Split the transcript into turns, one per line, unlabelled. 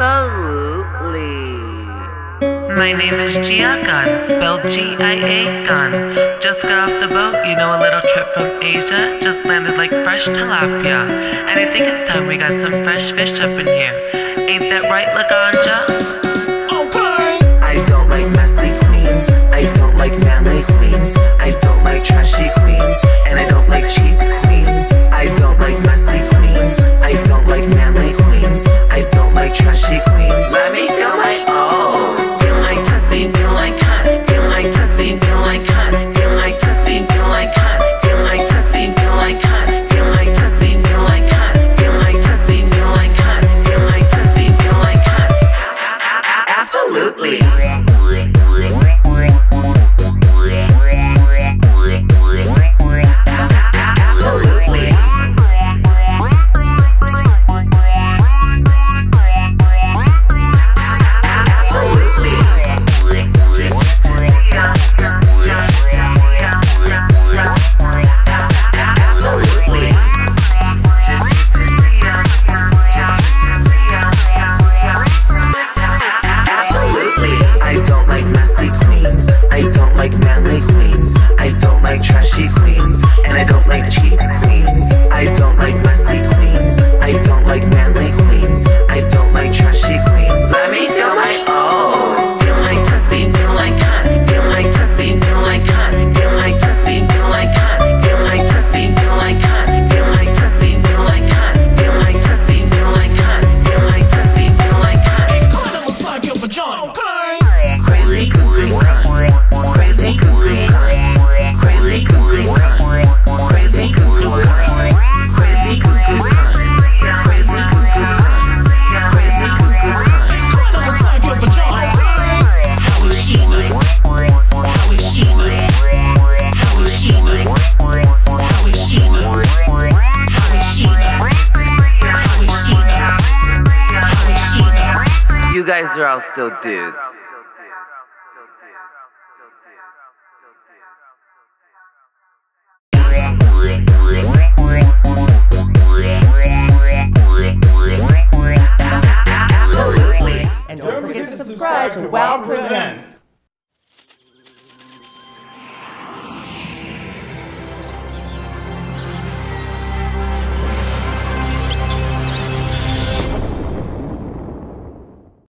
Absolutely. My name is Gia spelled G-I-A Gunn. Just got off the boat, you know, a little trip from Asia. Just landed like fresh tilapia. And I think it's time we got some fresh fish up in here. Ain't that right, Laganja?
Trashy queens. And I don't like cheap queens. I don't like messy queens. I don't like manly queens. I don't like trashy queens. Let me feel my oh. Feel like pussy, feel like cunt. Feel like pussy, feel like cunt. Feel like pussy, feel like cunt. Feel like pussy, feel like cunt. Feel like pussy, feel like cunt. Feel like pussy, feel like cunt. Feel like pussy, feel like cunt.
Kinda looks like your vagina. Okay.
Crazy
guys are all still dudes.
And don't forget to subscribe to WOW Presents.